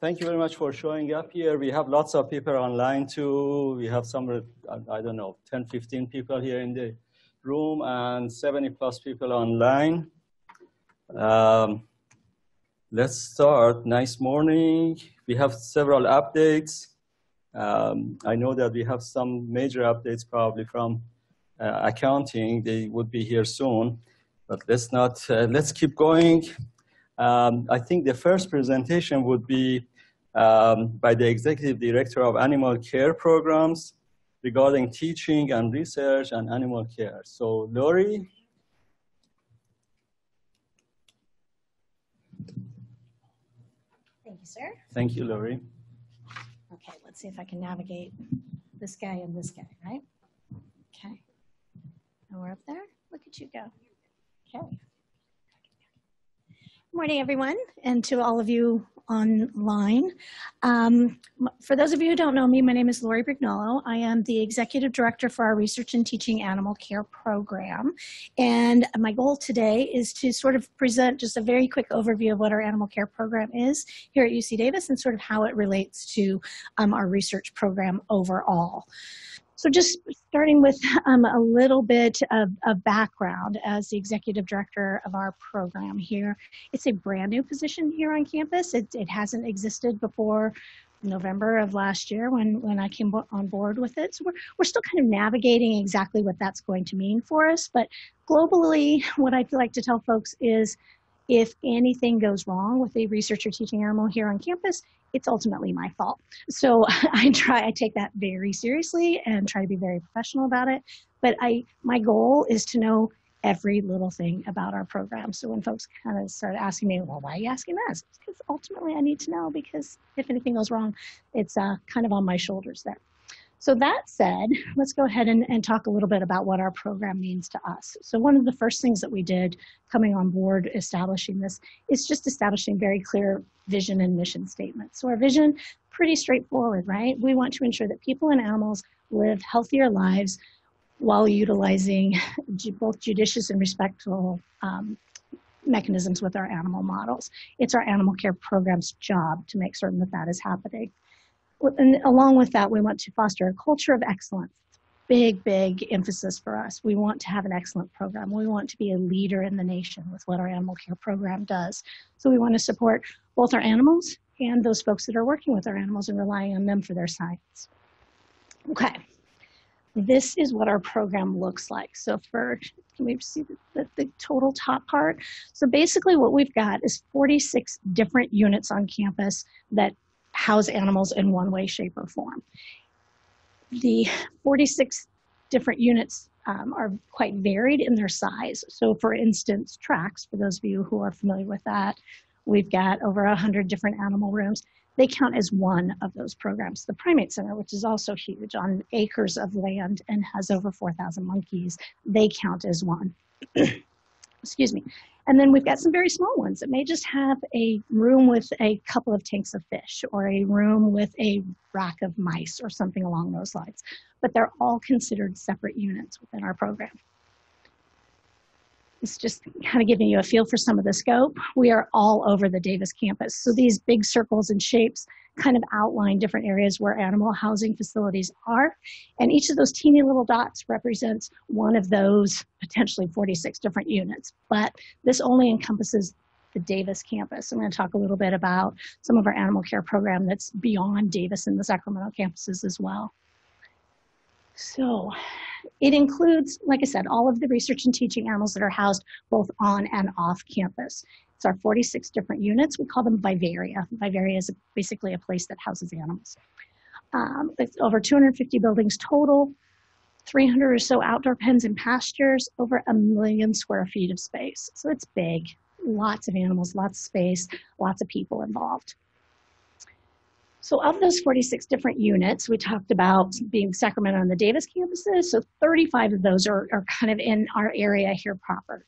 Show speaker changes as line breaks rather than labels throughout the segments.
Thank you very much for showing up here. We have lots of people online too. We have some, I don't know, 10, 15 people here in the room and 70 plus people online. Um, let's start. Nice morning. We have several updates. Um, I know that we have some major updates probably from uh, accounting. They would be here soon, but let's not, uh, let's keep going. Um, I think the first presentation would be um, by the Executive Director of Animal Care Programs regarding teaching and research and animal care. So Lori.
Thank you, sir.
Thank you, Lori.
Okay, let's see if I can navigate this guy and this guy, right? Okay. And we're up there. Look at you go. Okay. Good morning, everyone, and to all of you online. Um, for those of you who don't know me, my name is Lori Brignolo. I am the Executive Director for our Research and Teaching Animal Care Program. And my goal today is to sort of present just a very quick overview of what our animal care program is here at UC Davis and sort of how it relates to um, our research program overall. So just starting with um, a little bit of, of, background as the executive director of our program here. It's a brand new position here on campus. It, it hasn't existed before November of last year when, when I came on board with it. So we're, we're still kind of navigating exactly what that's going to mean for us. But globally, what I'd like to tell folks is if anything goes wrong with a researcher teaching animal here on campus, it's ultimately my fault. So I try, I take that very seriously and try to be very professional about it. But I, my goal is to know every little thing about our program. So when folks kind of start asking me, well, why are you asking this? Because ultimately I need to know because if anything goes wrong, it's uh, kind of on my shoulders there. So that said, let's go ahead and, and talk a little bit about what our program means to us. So one of the first things that we did coming on board establishing this is just establishing very clear vision and mission statements. So our vision, pretty straightforward, right? We want to ensure that people and animals live healthier lives while utilizing both judicious and respectful um, mechanisms with our animal models. It's our animal care program's job to make certain that that is happening and along with that, we want to foster a culture of excellence. Big, big emphasis for us. We want to have an excellent program. We want to be a leader in the nation with what our animal care program does. So we want to support both our animals and those folks that are working with our animals and relying on them for their science. Okay, this is what our program looks like. So for, can we see the, the, the, total top part? So basically what we've got is 46 different units on campus that house animals in one way, shape, or form. The 46 different units um, are quite varied in their size. So for instance, TRACS, for those of you who are familiar with that, we've got over 100 different animal rooms. They count as one of those programs. The Primate Center, which is also huge on acres of land and has over 4,000 monkeys, they count as one. Excuse me. And then we've got some very small ones that may just have a room with a couple of tanks of fish or a room with a rack of mice or something along those lines. But they're all considered separate units within our program. It's just kind of giving you a feel for some of the scope. We are all over the Davis campus. So these big circles and shapes kind of outline different areas where animal housing facilities are. And each of those teeny little dots represents one of those potentially 46 different units. But this only encompasses the Davis campus. I'm going to talk a little bit about some of our animal care program that's beyond Davis and the Sacramento campuses as well. So it includes, like I said, all of the research and teaching animals that are housed both on and off campus. It's our 46 different units. We call them vivaria. Vivaria is basically a place that houses animals. Um, it's over 250 buildings total, 300 or so outdoor pens and pastures, over a million square feet of space. So it's big, lots of animals, lots of space, lots of people involved. So of those 46 different units, we talked about being Sacramento and the Davis campuses. So 35 of those are, are kind of in our area here proper.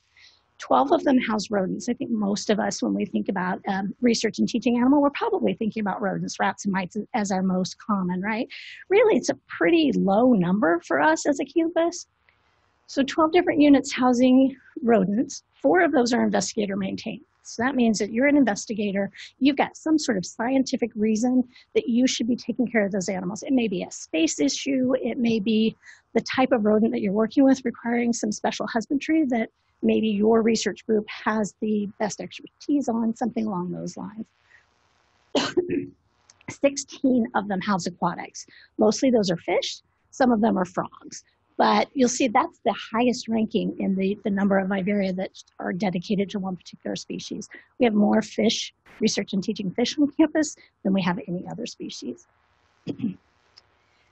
12 of them house rodents. I think most of us, when we think about um, research and teaching animal, we're probably thinking about rodents, rats and mice as our most common, right? Really, it's a pretty low number for us as a campus. So 12 different units housing rodents. Four of those are investigator maintained. So that means that you're an investigator, you've got some sort of scientific reason that you should be taking care of those animals. It may be a space issue, it may be the type of rodent that you're working with requiring some special husbandry that maybe your research group has the best expertise on, something along those lines. 16 of them house aquatics. Mostly those are fish, some of them are frogs. But you'll see that's the highest ranking in the, the number of vivaria that are dedicated to one particular species. We have more fish, research and teaching fish on campus than we have any other species.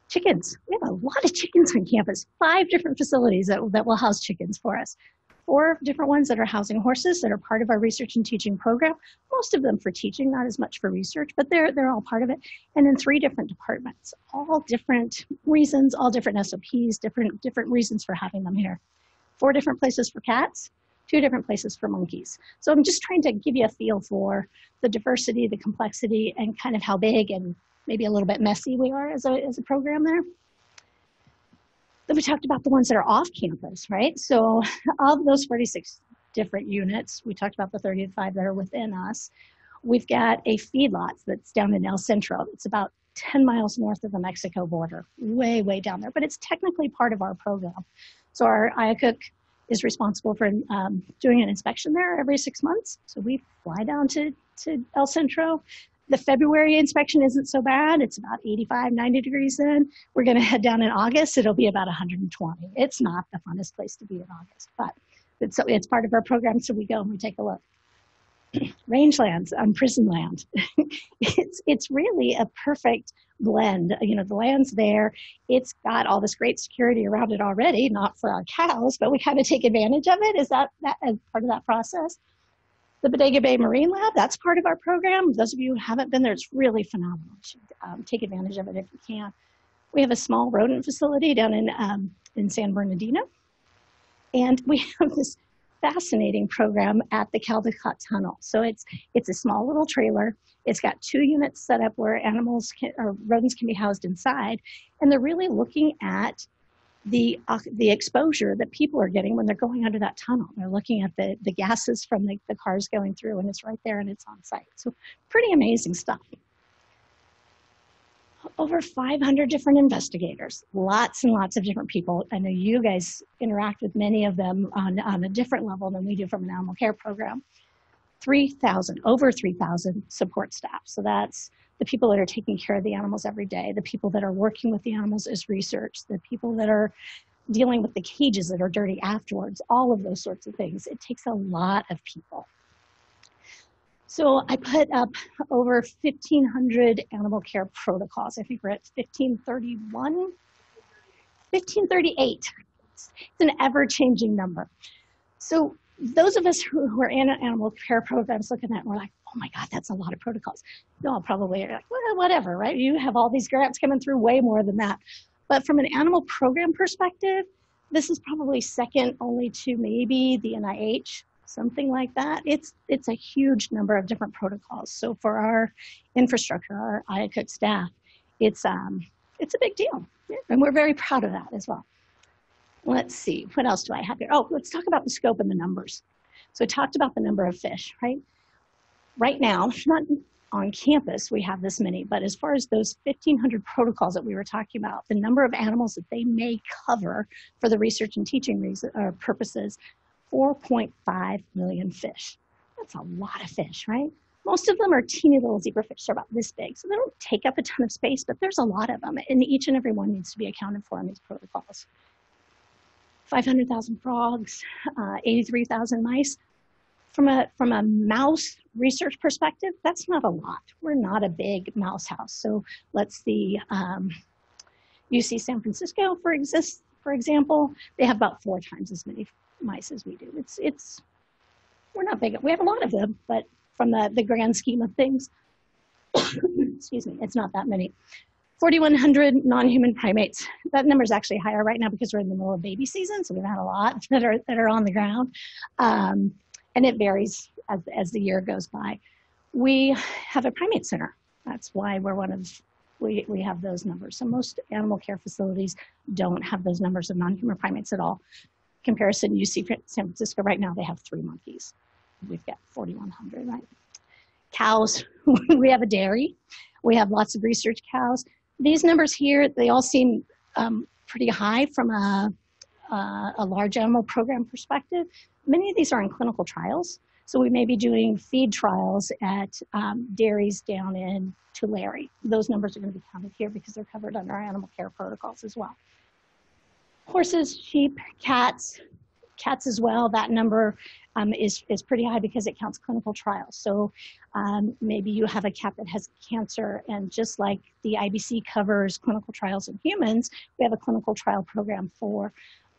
chickens. We have a lot of chickens on campus, five different facilities that, that will house chickens for us four different ones that are housing horses that are part of our research and teaching program. Most of them for teaching, not as much for research, but they're, they're all part of it. And in three different departments, all different reasons, all different SOPs, different, different reasons for having them here. Four different places for cats, two different places for monkeys. So I'm just trying to give you a feel for the diversity, the complexity, and kind of how big and maybe a little bit messy we are as a, as a program there. Then we talked about the ones that are off campus, right? So of those 46 different units, we talked about the 35 that are within us. We've got a feedlot that's down in El Centro. It's about 10 miles north of the Mexico border, way, way down there, but it's technically part of our program. So our IACUC is responsible for um, doing an inspection there every six months. So we fly down to, to El Centro, the February inspection isn't so bad. It's about 85, 90 degrees in. We're going to head down in August. It'll be about 120. It's not the funnest place to be in August, but it's, it's part of our program. So we go and we take a look. Rangelands on um, prison land. it's, it's really a perfect blend. You know, the land's there. It's got all this great security around it already, not for our cows, but we kind of take advantage of it. Is that, that part of that process? The Bodega Bay Marine Lab. That's part of our program. Those of you who haven't been there, it's really phenomenal. You should um, take advantage of it if you can. We have a small rodent facility down in, um, in San Bernardino. And we have this fascinating program at the Caldecott Tunnel. So it's, it's a small little trailer. It's got two units set up where animals can, or rodents can be housed inside. And they're really looking at the uh, the exposure that people are getting when they're going under that tunnel. They're looking at the the gases from the, the cars going through, and it's right there and it's on site. So pretty amazing stuff. Over 500 different investigators, lots and lots of different people. I know you guys interact with many of them on, on a different level than we do from an animal care program. 3,000, over 3,000 support staff. So that's the people that are taking care of the animals every day, the people that are working with the animals as research, the people that are dealing with the cages that are dirty afterwards, all of those sorts of things. It takes a lot of people. So I put up over 1,500 animal care protocols. I think we're at 1531, 1538. It's an ever-changing number. So those of us who, who are in animal care programs looking at it, we're like, oh my God, that's a lot of protocols. No, probably you're like, well, whatever, right? You have all these grants coming through way more than that. But from an animal program perspective, this is probably second only to maybe the NIH, something like that. It's it's a huge number of different protocols. So for our infrastructure, our IACUC staff, it's um it's a big deal, and we're very proud of that as well. Let's see, what else do I have here? Oh, let's talk about the scope and the numbers. So I talked about the number of fish, right? Right now, not on campus we have this many, but as far as those 1,500 protocols that we were talking about, the number of animals that they may cover for the research and teaching reason, uh, purposes, 4.5 million fish. That's a lot of fish, right? Most of them are teeny little zebrafish. They're about this big. So they don't take up a ton of space, but there's a lot of them. And each and every one needs to be accounted for in these protocols. 500,000 frogs, uh, 83,000 mice. From a, from a mouse research perspective, that's not a lot. We're not a big mouse house. So let's see, um, UC San Francisco, for, exist, for example, they have about four times as many mice as we do. It's, it's, we're not big. We have a lot of them, but from the, the grand scheme of things, excuse me, it's not that many. 4,100 non-human primates. That number is actually higher right now because we're in the middle of baby season, so we've had a lot that are that are on the ground, um, and it varies as as the year goes by. We have a primate center. That's why we're one of we we have those numbers. So most animal care facilities don't have those numbers of non-human primates at all. comparison, UC San Francisco right now, they have three monkeys. We've got 4,100, right? Cows, we have a dairy. We have lots of research cows. These numbers here, they all seem um, pretty high from a, uh, a large animal program perspective. Many of these are in clinical trials. So we may be doing feed trials at um, dairies down in Tulare. Those numbers are going to be counted here because they're covered under our animal care protocols as well. Horses, sheep, cats, cats as well, that number um, is, is pretty high because it counts clinical trials. So um, maybe you have a cat that has cancer and just like the IBC covers clinical trials in humans, we have a clinical trial program for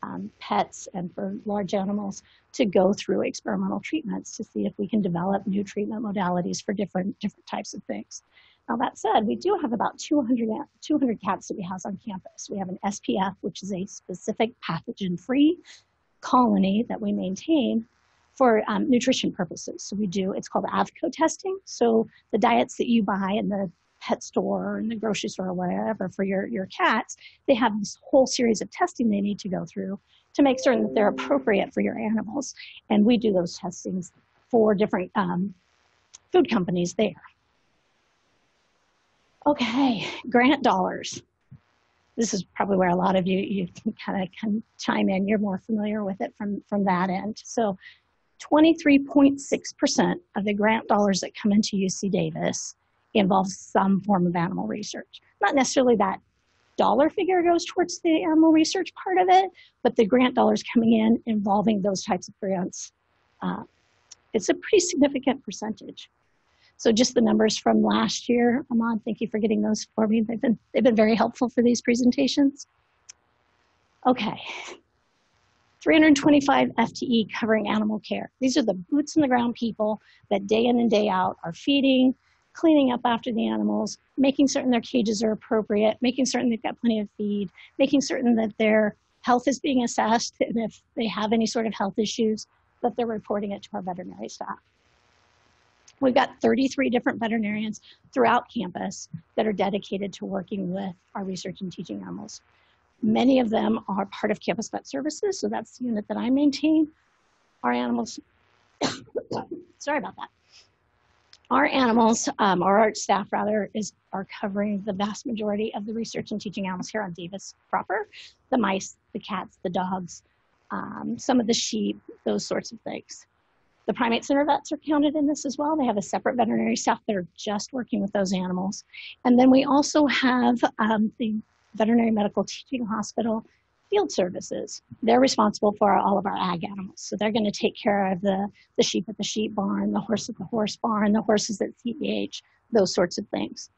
um, pets and for large animals to go through experimental treatments to see if we can develop new treatment modalities for different, different types of things. Now that said, we do have about 200, 200 cats that we house on campus. We have an SPF, which is a specific pathogen-free colony that we maintain for um, nutrition purposes. So we do, it's called AAFCO testing. So the diets that you buy in the pet store or in the grocery store or whatever for your, your cats, they have this whole series of testing they need to go through to make certain that they're appropriate for your animals. And we do those testings for different um, food companies there. Okay, grant dollars. This is probably where a lot of you, you can kind of can chime in. You're more familiar with it from, from that end. So 23.6% of the grant dollars that come into UC Davis involves some form of animal research. Not necessarily that dollar figure goes towards the animal research part of it, but the grant dollars coming in involving those types of grants, uh, it's a pretty significant percentage. So just the numbers from last year, Ahmad, thank you for getting those for me. They've been, they've been very helpful for these presentations. Okay, 325 FTE covering animal care. These are the boots on the ground people that day in and day out are feeding, cleaning up after the animals, making certain their cages are appropriate, making certain they've got plenty of feed, making certain that their health is being assessed, and if they have any sort of health issues, that they're reporting it to our veterinary staff. We've got 33 different veterinarians throughout campus that are dedicated to working with our research and teaching animals. Many of them are part of Campus Vet Services, so that's the unit that I maintain. Our animals, sorry about that our animals, um, or our staff rather, is are covering the vast majority of the research and teaching animals here on Davis proper. The mice, the cats, the dogs, um, some of the sheep, those sorts of things. The primate center vets are counted in this as well. They have a separate veterinary staff that are just working with those animals. And then we also have um, the veterinary medical teaching hospital field services. They're responsible for all of our ag animals. So they're going to take care of the, the sheep at the sheep barn, the horse at the horse barn, the horses at CEH, those sorts of things.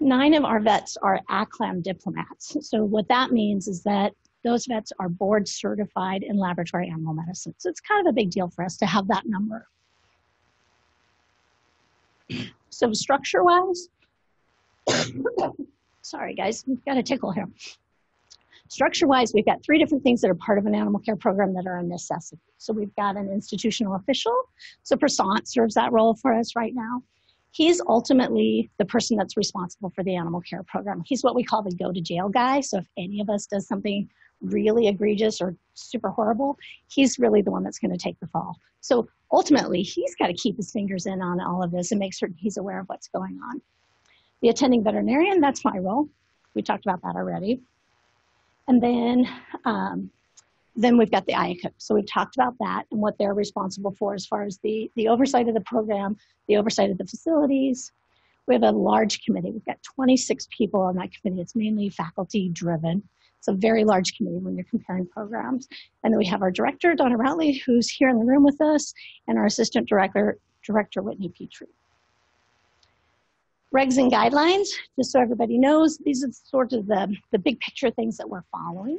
Nine of our vets are ACLAM diplomats. So what that means is that those vets are board certified in laboratory animal medicine. So it's kind of a big deal for us to have that number. So structure wise, sorry guys, we've got a tickle here. Structure-wise, we've got three different things that are part of an animal care program that are a necessity. So we've got an institutional official. So Prasant serves that role for us right now. He's ultimately the person that's responsible for the animal care program. He's what we call the go to jail guy. So if any of us does something really egregious or super horrible, he's really the one that's going to take the fall. So ultimately, he's got to keep his fingers in on all of this and make certain he's aware of what's going on. The attending veterinarian, that's my role. We talked about that already. And then, um, then we've got the IACUC. So we've talked about that and what they're responsible for as far as the, the oversight of the program, the oversight of the facilities. We have a large committee. We've got 26 people on that committee. It's mainly faculty driven. It's a very large committee when you're comparing programs. And then we have our director, Donna Routley, who's here in the room with us, and our assistant director, Director Whitney Petrie regs and guidelines, just so everybody knows, these are sort of the, the big picture things that we're following.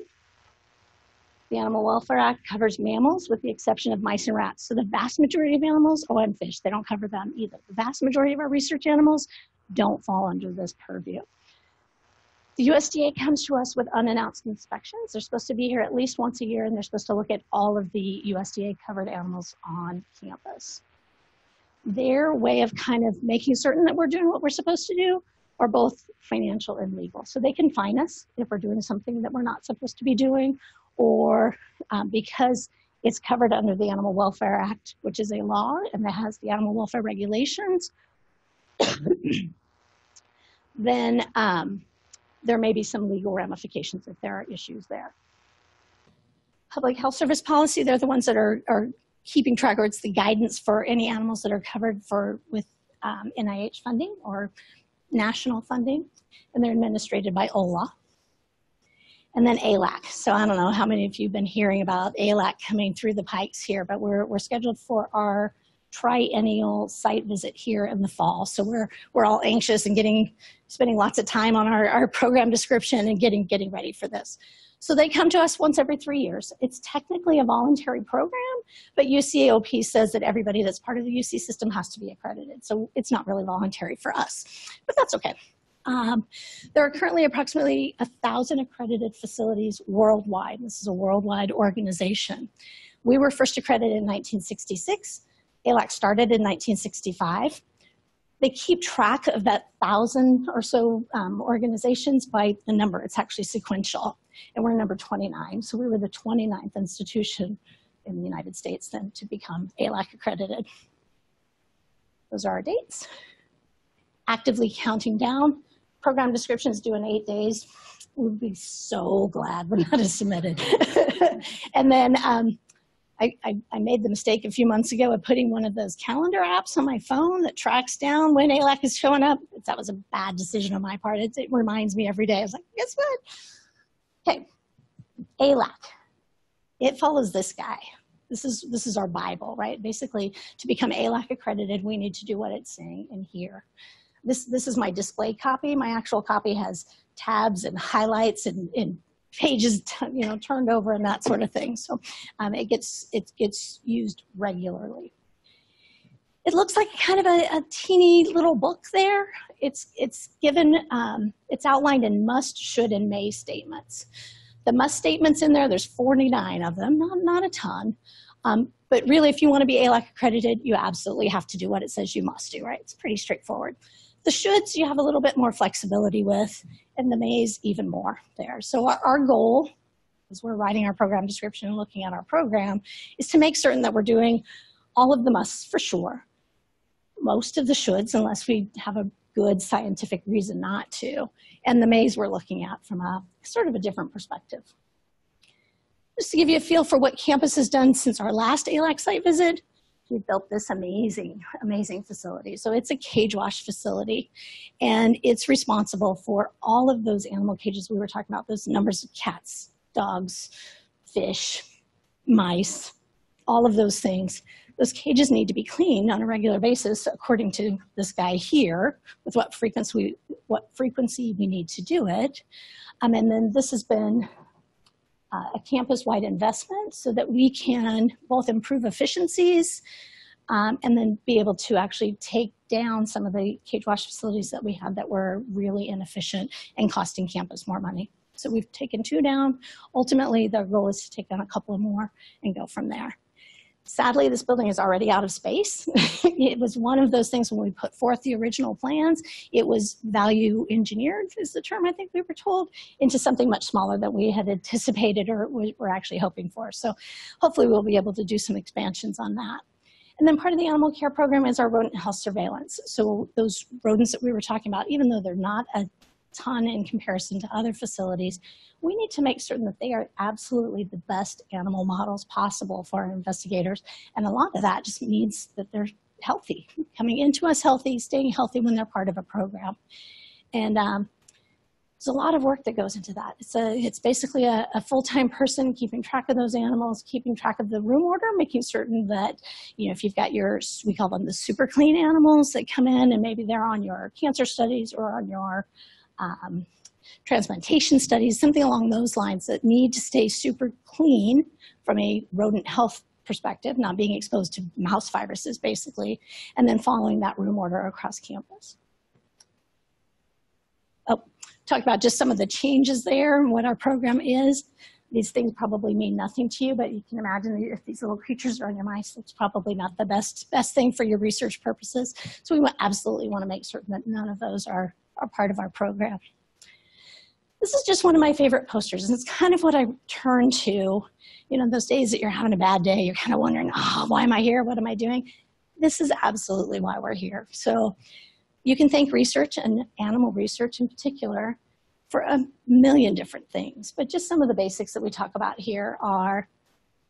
The Animal Welfare Act covers mammals with the exception of mice and rats. So the vast majority of animals, oh, and fish, they don't cover them either. The vast majority of our research animals don't fall under this purview. The USDA comes to us with unannounced inspections. They're supposed to be here at least once a year and they're supposed to look at all of the USDA covered animals on campus their way of kind of making certain that we're doing what we're supposed to do are both financial and legal. So they can fine us if we're doing something that we're not supposed to be doing, or um, because it's covered under the Animal Welfare Act, which is a law and that has the animal welfare regulations, then um, there may be some legal ramifications if there are issues there. Public health service policy, they're the ones that are, are keeping track, or it's the guidance for any animals that are covered for with um, NIH funding or national funding, and they're administrated by OLAW. And then AAALAC. So I don't know how many of you have been hearing about AAALAC coming through the pikes here, but we're, we're scheduled for our triennial site visit here in the fall. So we're, we're all anxious and getting, spending lots of time on our, our program description and getting, getting ready for this. So they come to us once every three years. It's technically a voluntary program, but UCAOP says that everybody that's part of the UC system has to be accredited. So it's not really voluntary for us, but that's okay. Um, there are currently approximately a thousand accredited facilities worldwide. This is a worldwide organization. We were first accredited in 1966. AAALAC started in 1965 they keep track of that thousand or so um, organizations by the number. It's actually sequential. And we're number 29. So we were the 29th institution in the United States then to become AAALAC accredited. Those are our dates. Actively counting down. Program descriptions due in eight days. We'd be so glad we're not as submitted. and then um, I, I, I, made the mistake a few months ago of putting one of those calendar apps on my phone that tracks down when AAALAC is showing up. That was a bad decision on my part. It, it reminds me every day. I was like, guess what? Okay, AAALAC. It follows this guy. This is, this is our Bible, right? Basically, to become AAALAC accredited, we need to do what it's saying in here. This, this is my display copy. My actual copy has tabs and highlights and, and pages you know turned over and that sort of thing. So um, it gets it gets used regularly. It looks like kind of a, a teeny little book there. It's it's given um, it's outlined in must should and may statements. The must statements in there there's 49 of them not, not a ton. Um, but really if you want to be AAALAC accredited you absolutely have to do what it says you must do right? It's pretty straightforward the shoulds you have a little bit more flexibility with, and the mays even more there. So our, our goal, as we're writing our program description and looking at our program, is to make certain that we're doing all of the musts for sure, most of the shoulds, unless we have a good scientific reason not to, and the mays we're looking at from a sort of a different perspective. Just to give you a feel for what campus has done since our last AAALAC site visit, we built this amazing, amazing facility. So it's a cage wash facility and it's responsible for all of those animal cages we were talking about, those numbers of cats, dogs, fish, mice, all of those things. Those cages need to be cleaned on a regular basis according to this guy here with what frequency we, what frequency we need to do it. Um, and then this has been uh, a campus-wide investment so that we can both improve efficiencies um, and then be able to actually take down some of the cage wash facilities that we had that were really inefficient and costing campus more money. So we've taken two down. Ultimately, the goal is to take down a couple more and go from there. Sadly, this building is already out of space. it was one of those things when we put forth the original plans, it was value engineered is the term I think we were told, into something much smaller than we had anticipated or were actually hoping for. So hopefully we'll be able to do some expansions on that. And then part of the animal care program is our rodent health surveillance. So those rodents that we were talking about, even though they're not a ton in comparison to other facilities, we need to make certain that they are absolutely the best animal models possible for our investigators. And a lot of that just means that they're healthy, coming into us healthy, staying healthy when they're part of a program. And um, there's a lot of work that goes into that. It's, a, it's basically a, a full-time person keeping track of those animals, keeping track of the room order, making certain that, you know, if you've got your, we call them the super clean animals that come in and maybe they're on your cancer studies or on your um, transplantation studies, something along those lines that need to stay super clean from a rodent health perspective, not being exposed to mouse viruses basically, and then following that room order across campus. Oh, talk about just some of the changes there and what our program is. These things probably mean nothing to you, but you can imagine if these little creatures are on your mice, it's probably not the best, best thing for your research purposes. So we absolutely want to make certain that none of those are, are part of our program. this is just one of my favorite posters, and it's kind of what I turn to. You know, those days that you're having a bad day, you're kind of wondering, oh, why am I here? What am I doing? This is absolutely why we're here. So you can thank research and animal research in particular for a million different things. But just some of the basics that we talk about here are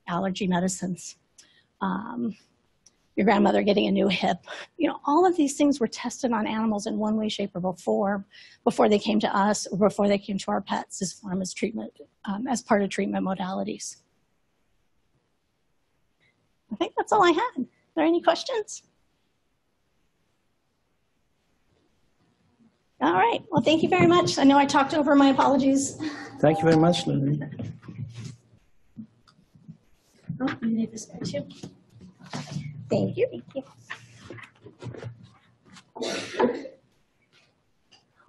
allergy medicines, um, your grandmother getting a new hip. You know, all of these things were tested on animals in one way, shape, or form before they came to us or before they came to our pets as form as treatment, um, as part of treatment modalities. I think that's all I had. Are there any questions? All right. Well, thank you very much. I know I talked over. My apologies.
Thank you very much, Lily.
Oh, you need this back too. Thank you. Thank you.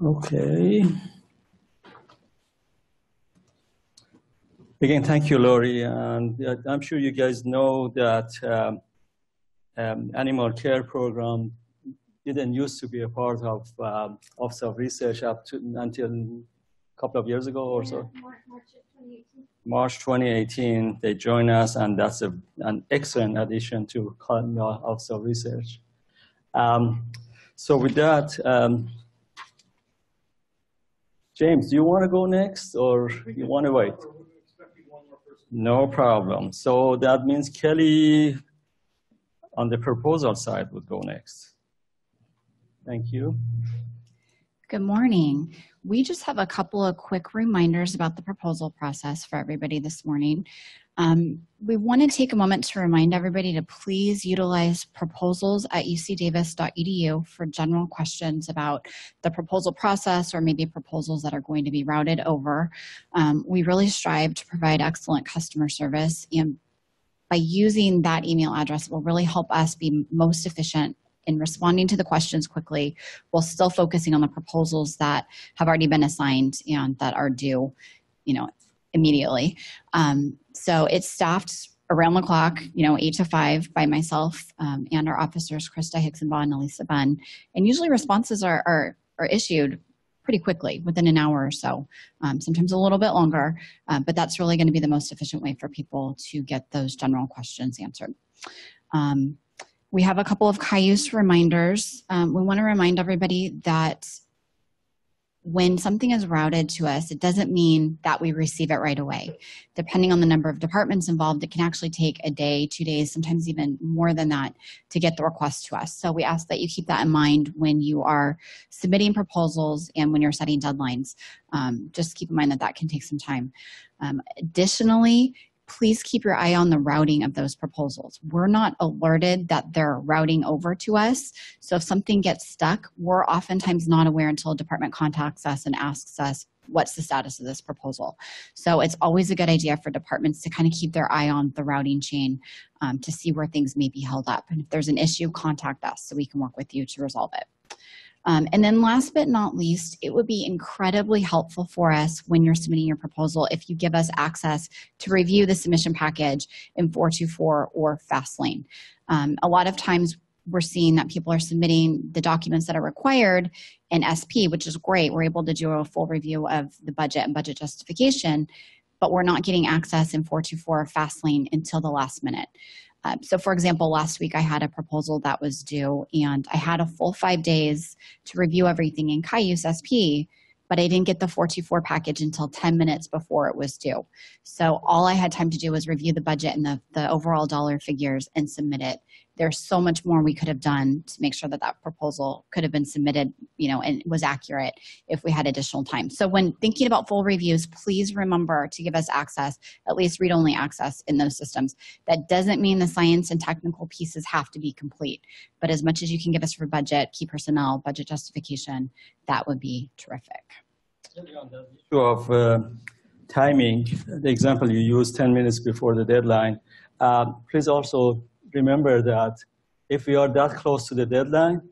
Okay. Again, thank you, Lori. And uh, I'm sure you guys know that um, um, animal care program didn't used to be a part of um, Office of Research up to until a couple of years ago or so. March 2018, they joined us, and that's a, an excellent addition to Columbia Office Research. Um, so with that, um, James, do you want to go next, or you want to wait? No problem. So that means Kelly on the proposal side would go next. Thank you.
Good morning. We just have a couple of quick reminders about the proposal process for everybody this morning. Um, we want to take a moment to remind everybody to please utilize proposals at ucdavis.edu for general questions about the proposal process or maybe proposals that are going to be routed over. Um, we really strive to provide excellent customer service and by using that email address will really help us be most efficient in responding to the questions quickly while still focusing on the proposals that have already been assigned and that are due, you know, immediately. Um, so it's staffed around the clock, you know, eight to five by myself um, and our officers, Krista Hicksenbaugh and Elisa Bunn. And usually responses are, are, are issued pretty quickly within an hour or so, um, sometimes a little bit longer, uh, but that's really going to be the most efficient way for people to get those general questions answered. Um, we have a couple of Cayuse reminders. Um, we want to remind everybody that when something is routed to us, it doesn't mean that we receive it right away. Depending on the number of departments involved, it can actually take a day, two days, sometimes even more than that to get the request to us. So we ask that you keep that in mind when you are submitting proposals and when you're setting deadlines. Um, just keep in mind that that can take some time. Um, additionally, please keep your eye on the routing of those proposals. We're not alerted that they're routing over to us. So if something gets stuck, we're oftentimes not aware until a department contacts us and asks us, what's the status of this proposal? So it's always a good idea for departments to kind of keep their eye on the routing chain um, to see where things may be held up. And if there's an issue, contact us so we can work with you to resolve it. Um, and then last but not least, it would be incredibly helpful for us when you're submitting your proposal if you give us access to review the submission package in 424 or Fastlane. Um, a lot of times we're seeing that people are submitting the documents that are required in SP, which is great. We're able to do a full review of the budget and budget justification, but we're not getting access in 424 or Fastlane until the last minute. Um, so, for example, last week I had a proposal that was due, and I had a full five days to review everything in Cayuse SP, but I didn't get the 424 package until 10 minutes before it was due. So, all I had time to do was review the budget and the, the overall dollar figures and submit it there's so much more we could have done to make sure that that proposal could have been submitted, you know, and was accurate if we had additional time. So when thinking about full reviews, please remember to give us access, at least read-only access in those systems. That doesn't mean the science and technical pieces have to be complete, but as much as you can give us for budget, key personnel, budget justification, that would be terrific.
Issue of uh, timing, the example you used 10 minutes before the deadline, uh, please also remember that if we are that close to the deadline,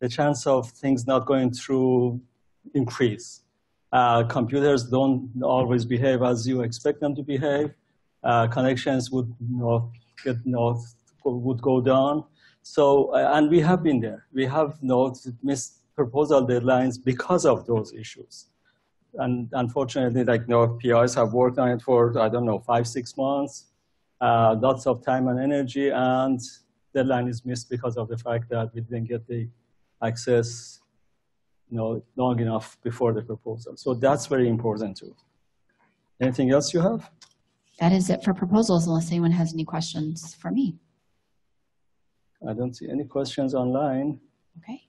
the chance of things not going through increase. Uh, computers don't always behave as you expect them to behave. Uh, connections would you know, get, you know, would go down. So, uh, and we have been there. We have you know, missed proposal deadlines because of those issues. and unfortunately, like no PIs have worked on it for I don't know five six months, uh, lots of time and energy, and deadline is missed because of the fact that we didn't get the access, you know, long enough before the proposal. So that's very important too. Anything else you have?
That is it for proposals unless anyone has any questions for me.
I don't see any questions online.
Okay.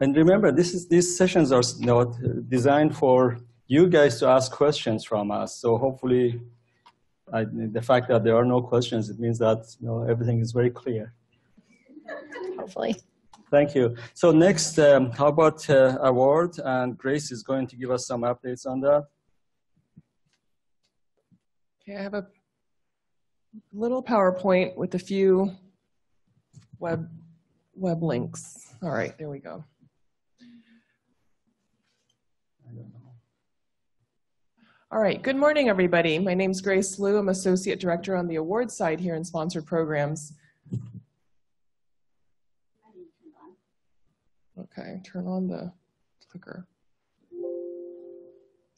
And remember, this is, these sessions are you know, designed for you guys to ask questions from us. So hopefully, I, the fact that there are no questions, it means that you know, everything is very clear.
Hopefully.
Thank you. So next, um, how about uh, award? And Grace is going to give us some updates on that.
Okay, I have a little PowerPoint with a few web web links. All right, there we go. All right, good morning, everybody. My name is Grace Liu. I'm Associate Director on the award side here in Sponsored Programs. Okay, turn on the clicker.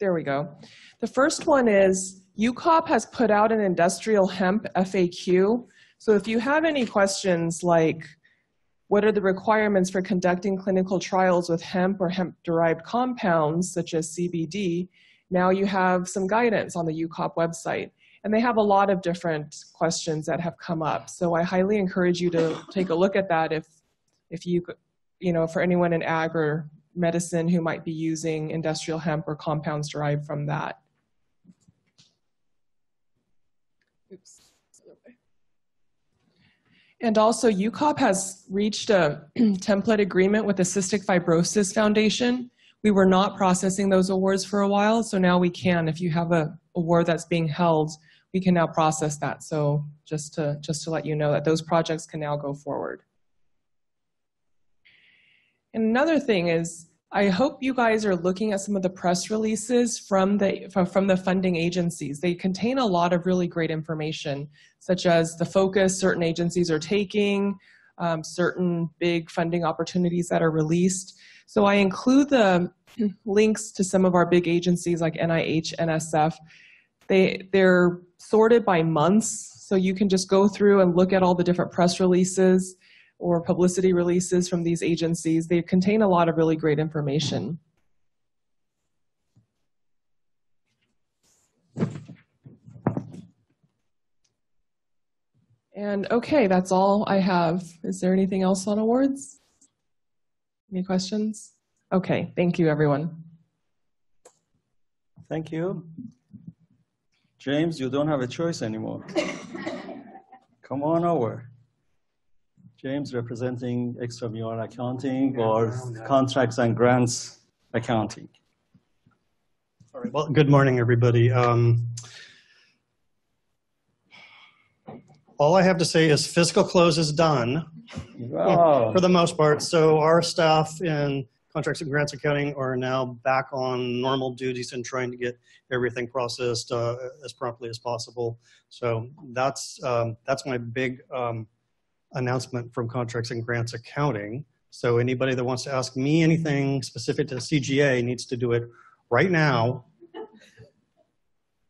There we go. The first one is UCOP has put out an industrial hemp FAQ. So if you have any questions like what are the requirements for conducting clinical trials with hemp or hemp derived compounds such as CBD, now you have some guidance on the UCOP website. And they have a lot of different questions that have come up. So I highly encourage you to take a look at that if, if you, you know, for anyone in ag or medicine who might be using industrial hemp or compounds derived from that. Oops. And also UCOP has reached a template agreement with the Cystic Fibrosis Foundation. We were not processing those awards for a while, so now we can. If you have a award that's being held, we can now process that. So just to, just to let you know that those projects can now go forward. And another thing is, I hope you guys are looking at some of the press releases from the, from the funding agencies. They contain a lot of really great information, such as the focus certain agencies are taking, um, certain big funding opportunities that are released. So I include the hmm. links to some of our big agencies like NIH, NSF. They, they're sorted by months, so you can just go through and look at all the different press releases or publicity releases from these agencies. They contain a lot of really great information. And okay, that's all I have. Is there anything else on awards? Any questions? Okay, thank you, everyone.
Thank you. James, you don't have a choice anymore. Come on over. James representing extramural accounting or contracts and grants accounting.
All right, well, good morning, everybody. Um, all I have to say is fiscal close is done
Wow.
for the most part. So our staff in contracts and grants accounting are now back on normal duties and trying to get everything processed uh, as promptly as possible. So that's um, that's my big um, announcement from contracts and grants accounting. So anybody that wants to ask me anything specific to CGA needs to do it right now.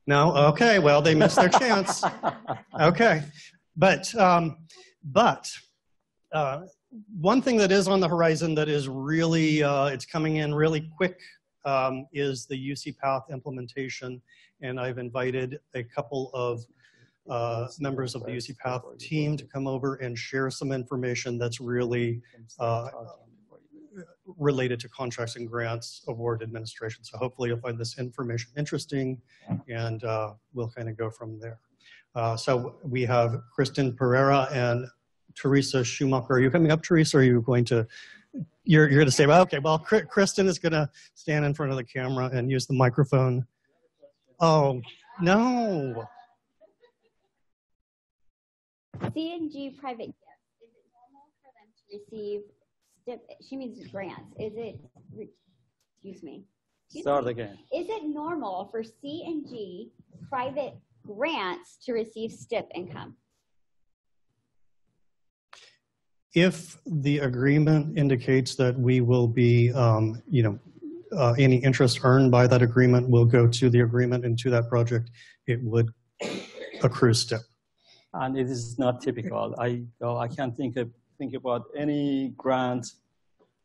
No, okay, well they missed their chance. Okay, but um, but uh, one thing that is on the horizon that is really uh, it's coming in really quick um, is the UC Path implementation, and I've invited a couple of uh, members of the UC Path team to come over and share some information that's really uh, related to contracts and grants award administration. So hopefully you'll find this information interesting and uh, we'll kind of go from there. Uh, so we have Kristen Pereira and Teresa Schumacher. Are you coming up, Teresa, or are you going to, you're, you're going to say, well, okay, well, Kristen is going to stand in front of the camera and use the microphone. Oh, no.
CNG private gifts, is it normal for them to receive, she means grants, is it, excuse me. Excuse
Start
me.
again.
Is it normal for CNG private grants to receive STIP income?
If the agreement indicates that we will be, um, you know, uh, any interest earned by that agreement will go to the agreement and to that project. It would accrue STIP.
And it is not typical. I, oh, I can't think of, think about any grant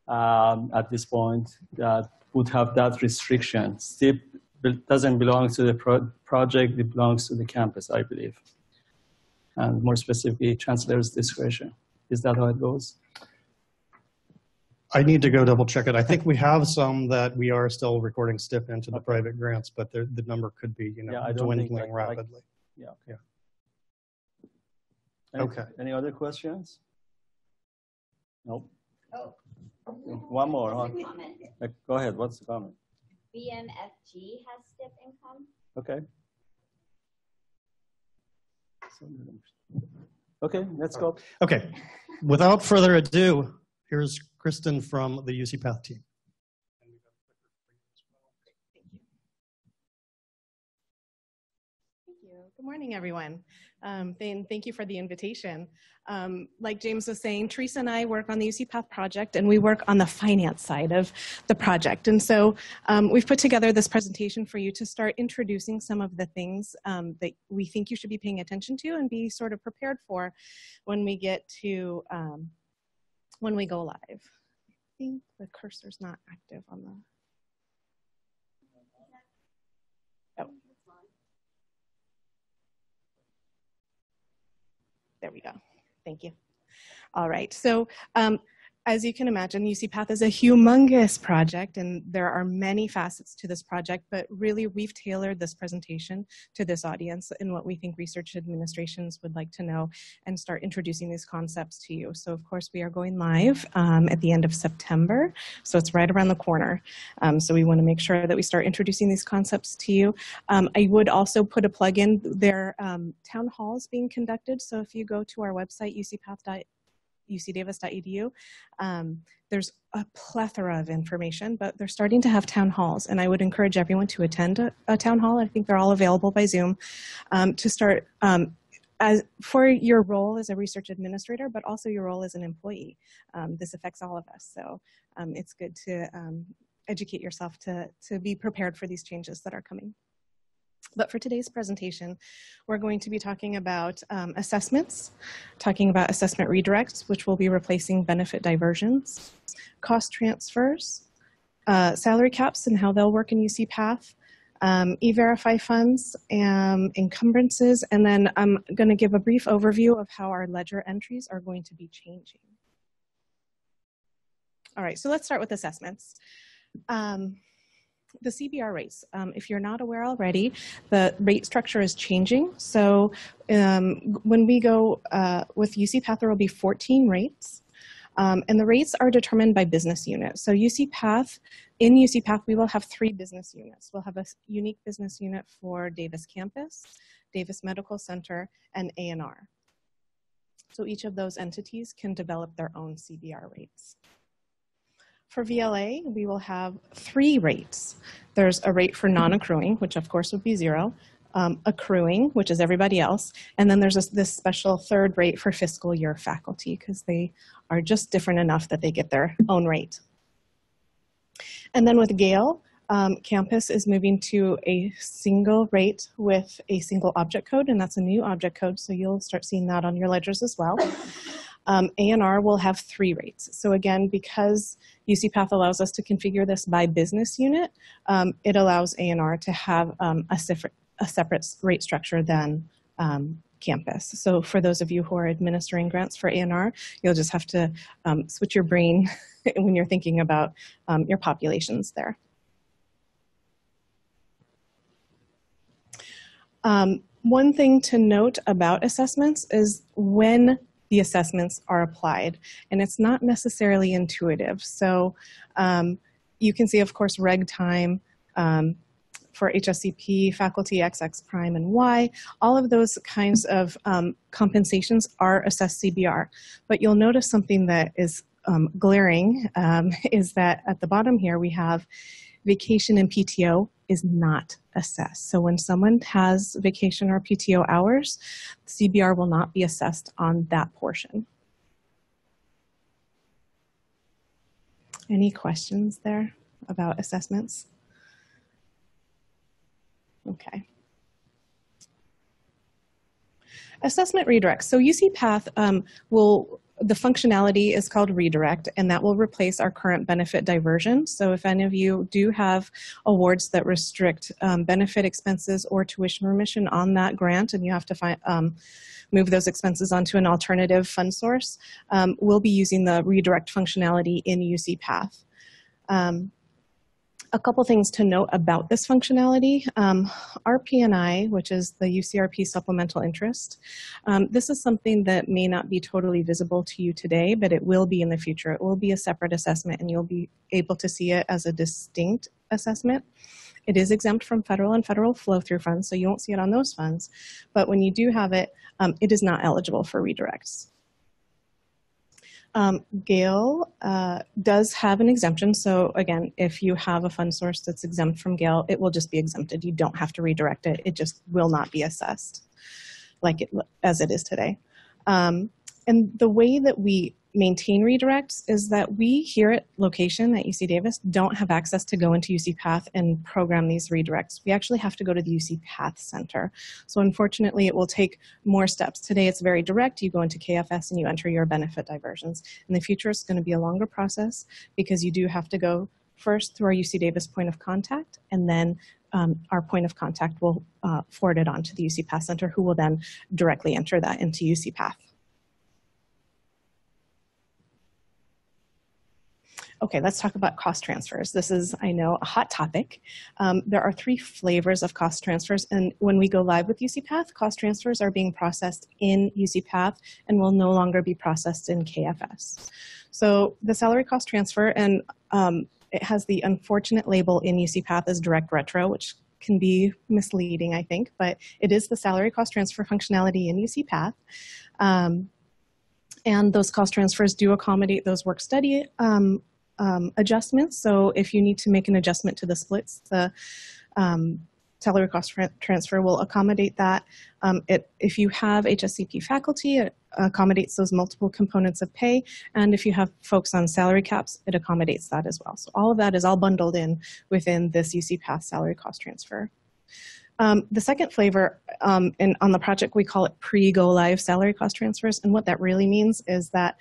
um, at this point that would have that restriction. STIP be- doesn't belong to the pro- project, it belongs to the campus, I believe. And more specifically, chancellor's discretion. Is that how it goes?
I need to go double check it. I think we have some that we are still recording STIP into the
Okay.
private grants, but the, the number could be, you know,
I don't think
dwindling
like- like-
rapidly.
Any-
Okay.
Any other questions? Nope.
Oh.
One more. huh? Uh, Go ahead, what's the comment?
BMFG has STIP income.
Okay. Okay, let's go.
Okay, without further ado, here's Kristen from the UC Path team.
Thank you. Good morning, everyone. Um, thank you for the invitation. Um, like James was saying, Teresa and I work on the UC Path project, and we work on the finance side of the project. And so um, we've put together this presentation for you to start introducing some of the things um, that we think you should be paying attention to and be sort of prepared for when we get to um, when we go live. I think the cursor's not active on the. Oh. There we go. Thank you. All right. So um, as you can imagine, UC Path is a humongous project, and there are many facets to this project, but really we've tailored this presentation to this audience and what we think research administrations would like to know and start introducing these concepts to you. So of course, we are going live um, at the end of September, so it's right around the corner. Um, so we want to make sure that we start introducing these concepts to you. Um, I would also put a plug in, there um, town halls being conducted, so if you go to our website, ucpath.edu, ucdavis.edu. Um, there's a plethora of information, but they're starting to have town halls, and I would encourage everyone to attend a, a town hall. I think they're all available by Zoom um, to start um, as for your role as a research administrator, but also your role as an employee. Um, this affects all of us, so um, it's good to educate yourself to to be prepared for these changes that are coming. But for today's presentation, we're going to be talking about um, assessments, talking about assessment redirects, which will be replacing benefit diversions, cost transfers, uh, salary caps and how they'll work in UC Path, um, e-verify funds, um, encumbrances, and then I'm going to give a brief overview of how our ledger entries are going to be changing. All right, so let's start with assessments. Um, the CBR rates. Um, if you're not aware already, the rate structure is changing. So um, when we go uh, with UC Path, there will be 14 rates. Um, and the rates are determined by business unit. So UC Path, in UC Path, we will have three business units. We'll have a unique business unit for Davis Campus, Davis Medical Center, and A&R. So each of those entities can develop their own CBR rates. For VLA, we will have three rates. There's a rate for non-accruing, which of course would be zero, um, accruing, which is everybody else, and then there's this, this special third rate for fiscal year faculty because they are just different enough that they get their own rate. And then with GAEL, um, campus is moving to a single rate with a single object code, and that's a new object code, so you'll start seeing that on your ledgers as well. Um, A&R will have three rates. So again, because UC Path allows us to configure this by business unit, um, it allows A&R to have um, a, separate, a separate rate structure than um, campus. So for those of you who are administering grants for A&R, you'll just have to um, switch your brain when you're thinking about um, your populations there. One thing to note about assessments is when the assessments are applied, and it's not necessarily intuitive. So um, you can see, of course, reg time um, for HSCP, faculty XX prime and Y. All of those kinds of um, compensations are assessed CBR. But you'll notice something that is um, glaring um, is that at the bottom here we have vacation and PTO is not assessed. So when someone has vacation or PTO hours, CBR will not be assessed on that portion. Any questions there? about assessments? Okay. Assessment redirects. So UC Path um, will, the functionality is called redirect, and that will replace our current benefit diversion. So if any of you do have awards that restrict um, benefit expenses or tuition remission on that grant, and you have to find, um, move those expenses onto an alternative fund source, um, we'll be using the redirect functionality in UC Path. Um, a couple things to note about this functionality. Um, RP&I, which is the UCRP supplemental interest, um, this is something that may not be totally visible to you today, but it will be in the future. It will be a separate assessment and you'll be able to see it as a distinct assessment. It is exempt from federal and federal flow-through funds, so you won't see it on those funds. But when you do have it, um, it is not eligible for redirects. Um, GAEL uh, does have an exemption. So again, if you have a fund source that's exempt from GAEL, it will just be exempted. You don't have to redirect it. It just will not be assessed like it as it is today. Um, and the way that we maintain redirects is that we here at location at UC Davis don't have access to go into UC Path and program these redirects. We actually have to go to the UC Path Center. So unfortunately, it will take more steps. Today it's very direct. You go into KFS and you enter your benefit diversions. In the future, it's going to be a longer process because you do have to go first through our UC Davis point of contact and then um, our point of contact will uh, forward it on to the UC Path Center who will then directly enter that into UC Path. Okay, let's talk about cost transfers. This is, I know, a hot topic. Um, there are three flavors of cost transfers, and when we go live with UCPath, cost transfers are being processed in UCPath and will no longer be processed in KFS. So the salary cost transfer, and um, it has the unfortunate label in UCPath as direct retro, which can be misleading, I think, but it is the salary cost transfer functionality in UCPath. Um, and those cost transfers do accommodate those work study um, um, adjustments. So if you need to make an adjustment to the splits, the um, salary cost transfer will accommodate that. Um, it, if you have HSCP faculty, it accommodates those multiple components of pay. And if you have folks on salary caps, it accommodates that as well. So all of that is all bundled in within this UC Path salary cost transfer. Um, the second flavor, um, and on the project we call it pre-go live salary cost transfers. And what that really means is that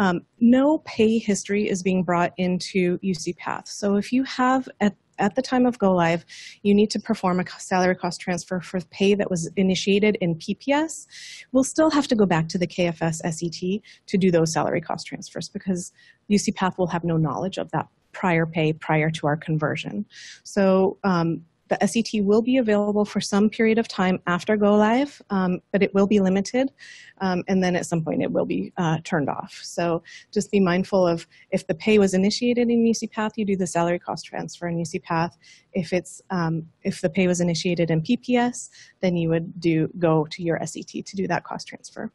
um, no pay history is being brought into UC Path. So if you have at at the time of go live, you need to perform a salary cost transfer for pay that was initiated in PPS. We'll still have to go back to the KFS SET to do those salary cost transfers because UC Path will have no knowledge of that prior pay prior to our conversion. So um, the SET will be available for some period of time after go live, um, but it will be limited. Um, and then at some point it will be uh, turned off. So just be mindful of if the pay was initiated in UC Path, you do the salary cost transfer in UC Path. If it's um, if the pay was initiated in PPS, then you would do go to your SET to do that cost transfer.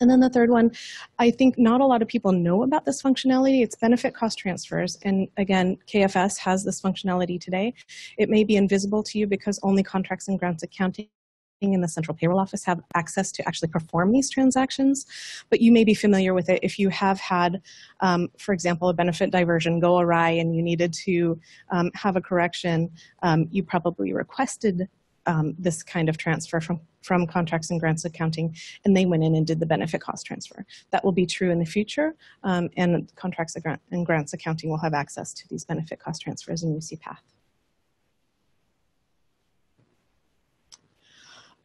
And then the third one, I think not a lot of people know about this functionality. It's benefit cost transfers. And again, KFS has this functionality today. It may be invisible to you because only contracts and grants accounting in the central payroll office have access to actually perform these transactions, but you may be familiar with it if you have had, um, for example, a benefit diversion go awry and you needed to um, have a correction, um, you probably requested um, this kind of transfer from, from contracts and grants accounting, and they went in and did the benefit cost transfer. That will be true in the future, um, and contracts and grants accounting will have access to these benefit cost transfers in UC Path.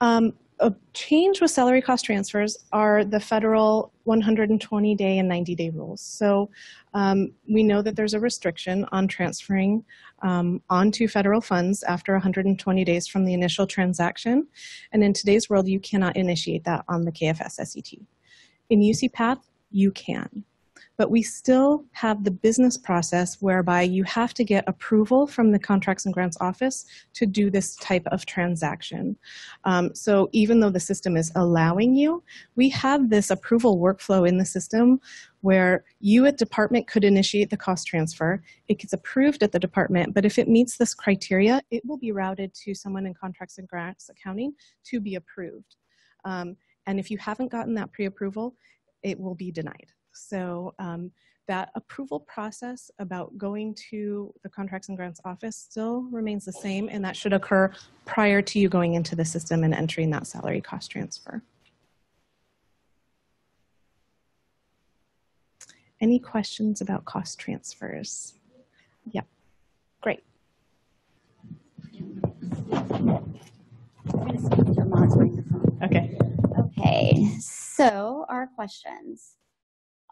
Um, a change with salary cost transfers are the federal 120 day and 90 day rules. So um, we know that there's a restriction on transferring um, onto federal funds after 120 days from the initial transaction. And in today's world, you cannot initiate that on the KFS SET. In UC Path, you can but we still have the business process whereby you have to get approval from the Contracts and Grants Office to do this type of transaction. Um, so even though the system is allowing you, we have this approval workflow in the system where you at department could initiate the cost transfer. It gets approved at the department, but if it meets this criteria, it will be routed to someone in Contracts and Grants Accounting to be approved. Um, and if you haven't gotten that pre-approval, it will be denied. So um, that approval process about going to the Contracts and Grants Office still remains the same, and that should occur prior to you going into the system and entering that salary cost transfer. Any questions about cost transfers? Yep, great. Okay.
Okay, so our questions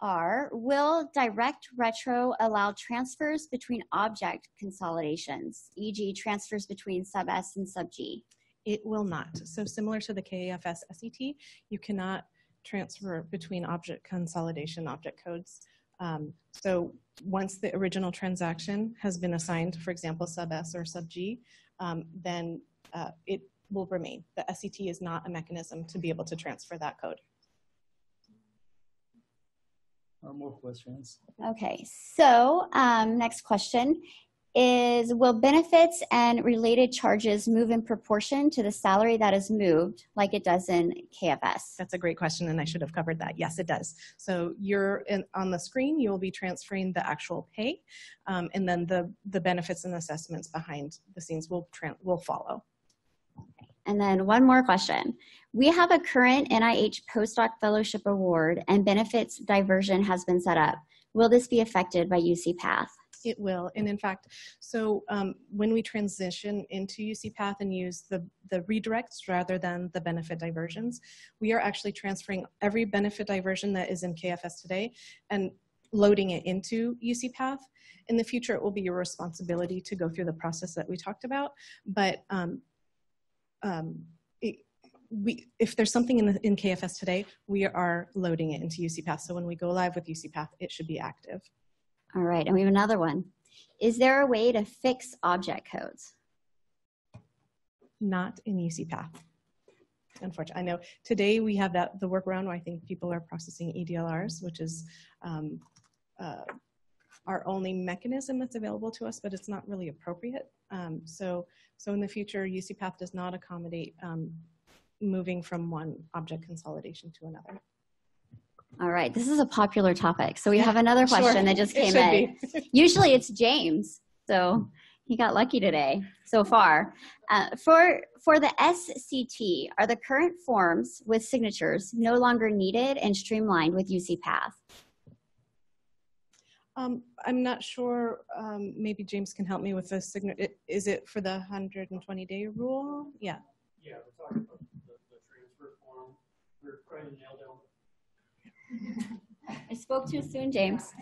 are, will direct retro allow transfers between object consolidations, e.g. transfers between sub S and sub G?
It will not. So similar to the KFS SET, you cannot transfer between object consolidation object codes. Um, so once the original transaction has been assigned, for example, sub S or sub G, um, then uh, it will remain. The SET is not a mechanism to be able to transfer that code.
Or more questions?
Okay, so um, next question is, will benefits and related charges move in proportion to the salary that is moved like it does in KFS?
That's a great question, and I should have covered that. Yes, it does. So you're in, on the screen, you will be transferring the actual pay, um, and then the, the benefits and assessments behind the scenes will, will follow.
And then one more question. We have a current NIH postdoc fellowship award and benefits diversion has been set up. Will this be affected by UC Path?
It will, and in fact, so um, when we transition into UC Path and use the, the redirects rather than the benefit diversions, we are actually transferring every benefit diversion that is in KFS today and loading it into UC Path. In the future, it will be your responsibility to go through the process that we talked about, but um, um, we, if there's something in, the, in KFS today, we are loading it into UC Path. So when we go live with UC Path, it should be active.
All right, and we have another one. Is there a way to fix object codes?
not in UC Path. Unfortunately, I know today we have that the workaround where I think people are processing EDLRs, which is um, uh, our only mechanism that's available to us, but it's not really appropriate. Um, so, so in the future, UC Path does not accommodate um, moving from one object consolidation to another.
All right, this is a popular topic. So we have another
sure.
question that just came
should
in.
be.
Usually it's James, so he got lucky today so far. Uh, for for the SCT, are the current forms with signatures no longer needed and streamlined with UC Path?
Um, I'm not sure. Um, maybe James can help me with the signature. Is it for the 120 day rule? Yeah.
Yeah, we're talking about the, the transfer form. We're trying to nail down
I spoke too soon, James.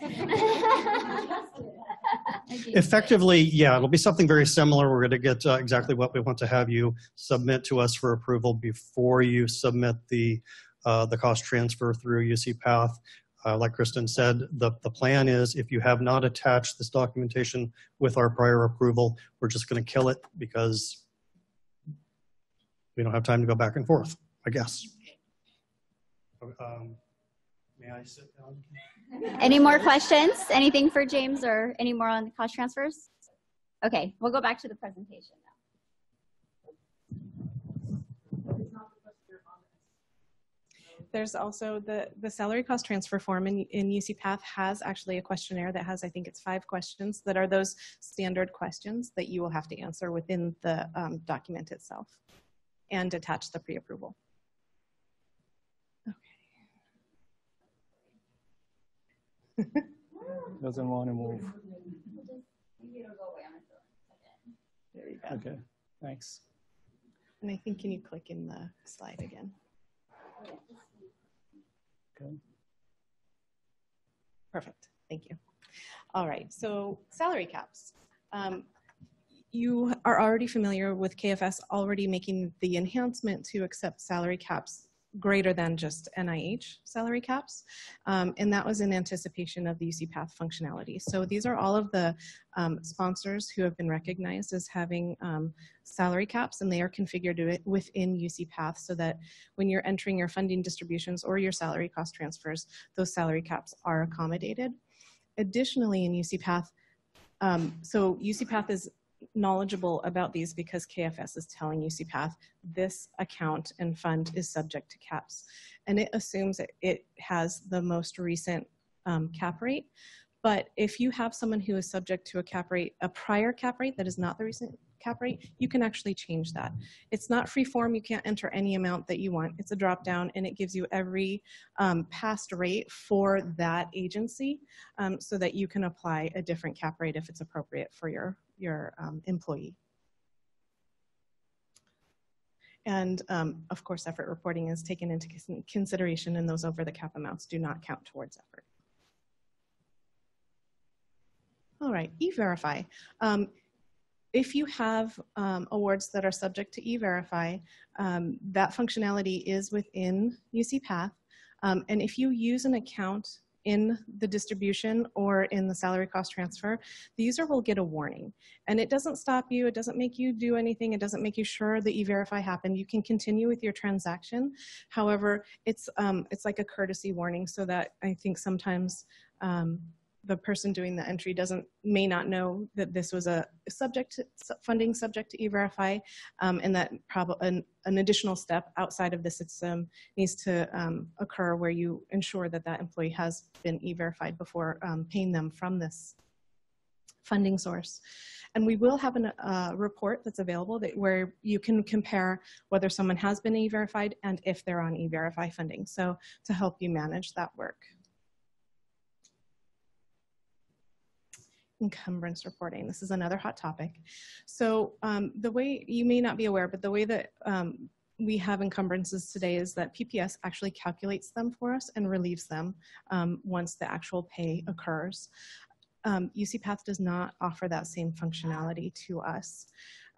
Effectively, yeah, it'll be something very similar. We're going to get uh, exactly what we want to have you submit to us for approval before you submit the, uh, the cost transfer through UC Path. Uh, Like Kristen said, the, the plan is if you have not attached this documentation with our prior approval, we're just going to kill it because we don't have time to go back and forth, I guess. Um, May I sit down?
Any more questions? Anything for James or any more on cost transfers? Okay, we'll go back to the presentation now.
There's also the, the salary cost transfer form in, in UC Path has actually a questionnaire that has, I think it's five questions that are those standard questions that you will have to answer within the um, document itself and attach the pre-approval.
Doesn't want to move.
There you go.
Okay, thanks.
And I think, can you click in the slide again?
Okay.
Perfect, thank you. All right, so salary caps. Um, You are already familiar with KFS already making the enhancement to accept salary caps greater than just NIH salary caps. Um, and that was in anticipation of the UC Path functionality. So these are all of the um, sponsors who have been recognized as having um, salary caps and they are configured within UC Path so that when you're entering your funding distributions or your salary cost transfers, those salary caps are accommodated. Additionally, in UC Path, um, so UC Path is knowledgeable about these because KFS is telling UC Path this account and fund is subject to caps. And it assumes that it has the most recent um, cap rate. But if you have someone who is subject to a cap rate, a prior cap rate that is not the recent cap rate, you can actually change that. It's not free form. You can't enter any amount that you want. It's a drop down and it gives you every um, past rate for that agency um, so that you can apply a different cap rate if it's appropriate for your, your um, employee. And um, of course, effort reporting is taken into consideration and those over the cap amounts do not count towards effort. All right, E-Verify. Um, if you have um, awards that are subject to E-Verify, um, that functionality is within UCPath. Um, and if you use an account in the distribution or in the salary cost transfer, the user will get a warning. And it doesn't stop you, it doesn't make you do anything, it doesn't make you sure that E-Verify happened. You can continue with your transaction. However, it's, um, it's like a courtesy warning so that I think sometimes um, the person doing the entry doesn't may not know that this was a subject funding subject to e-verify um, and that probably an, an, additional step outside of the system needs to um, occur where you ensure that that employee has been e-verified before um, paying them from this funding source. And we will have a uh, report that's available that, where you can compare whether someone has been e-verified and if they're on e-verify funding. So to help you manage that work. Encumbrance reporting. This is another hot topic. So um, the way, you may not be aware, but the way that um, we have encumbrances today is that PPS actually calculates them for us and relieves them um, once the actual pay occurs. Um, UCPath does not offer that same functionality to us.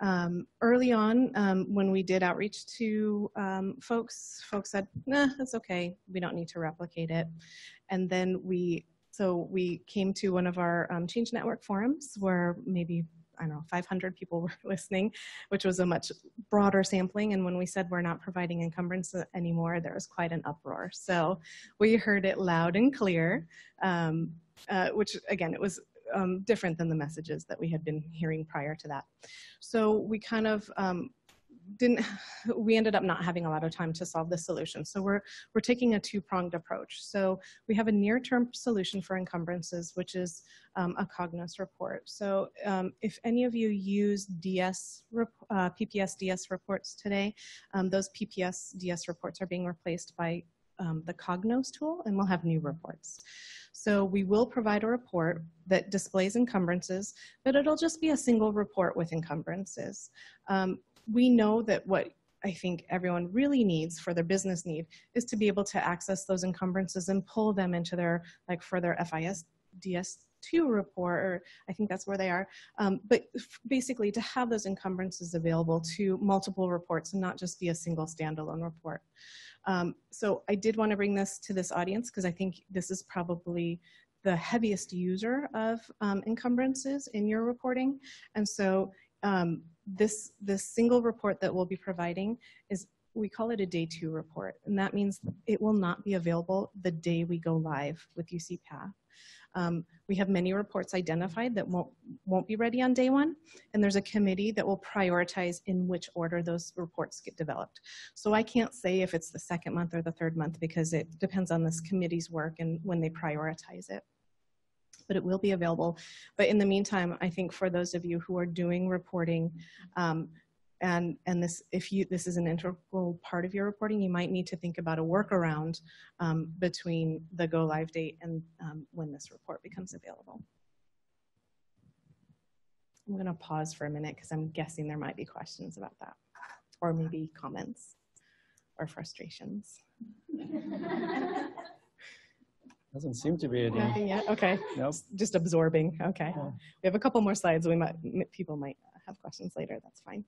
Um, early on, um, when we did outreach to um, folks, folks said, nah, that's okay. We don't need to replicate it. And then we so we came to one of our um, Change Network forums where maybe I don't know, 500 people were listening, which was a much broader sampling. And when we said we're not providing encumbrance anymore, there was quite an uproar. So we heard it loud and clear, um, uh, which again, it was um, different than the messages that we had been hearing prior to that. So we kind of um, didn't we ended up not having a lot of time to solve the solution. So we're we're taking a two-pronged approach. So we have a near-term solution for encumbrances which is um, a cognos report. So um, if any of you use ds uh, pps ds reports today um, those pps ds reports are being replaced by um, the cognos tool and we'll have new reports. So we will provide a report that displays encumbrances, but it'll just be a single report with encumbrances. Um, we know that what I think everyone really needs for their business need is to be able to access those encumbrances and pull them into their, like for their FIS DS2 report, or I think that's where they are. Um, but basically to have those encumbrances available to multiple reports and not just be a single standalone report. Um, so I did want to bring this to this audience because I think this is probably the heaviest user of um, encumbrances in your reporting. And so um, this, this single report that we'll be providing is, we call it a day two report. And that means it will not be available the day we go live with UCPath. Um, we have many reports identified that won't, won't be ready on day one, and there's a committee that will prioritize in which order those reports get developed. So I can't say if it's the second month or the third month because it depends on this committee's work and when they prioritize it but it will be available. But in the meantime, I think for those of you who are doing reporting, um, and and this if you this is an integral part of your reporting, you might need to think about a workaround um, between the go live date and um, when this report becomes available. I'm going to pause for a minute because I'm guessing there might be questions about that, or maybe comments or frustrations.
Doesn't seem to be any.
Nothing yet? Okay.
Nope.
Just absorbing. Okay.
Yeah.
We have a couple more slides. We might, people might have questions later. That's fine.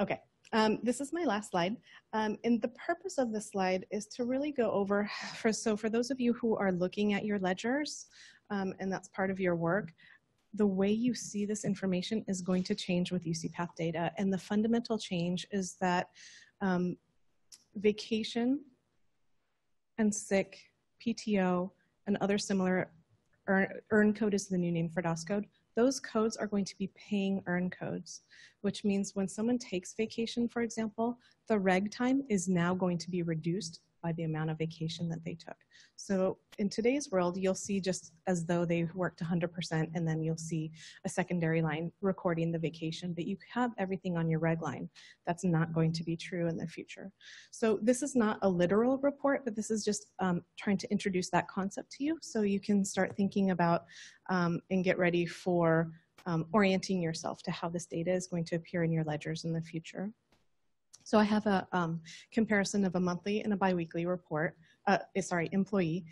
Okay. Um, this is my last slide. Um, and the purpose of this slide is to really go over, for, so for those of you who are looking at your ledgers, um, and that's part of your work, the way you see this information is going to change with UCPath data. And the fundamental change is that um, vacation and sick PTO, and other similar earn, code is the new name for DOS code. Those codes are going to be paying earn codes, which means when someone takes vacation, for example, the reg time is now going to be reduced by the amount of vacation that they took. So in today's world, you'll see just as though they worked 100% and then you'll see a secondary line recording the vacation, but you have everything on your reg line. That's not going to be true in the future. So this is not a literal report, but this is just um, trying to introduce that concept to you so you can start thinking about um, and get ready for um, orienting yourself to how this data is going to appear in your ledgers in the future. So I have a um, comparison of a monthly and a biweekly report, uh, sorry, employee.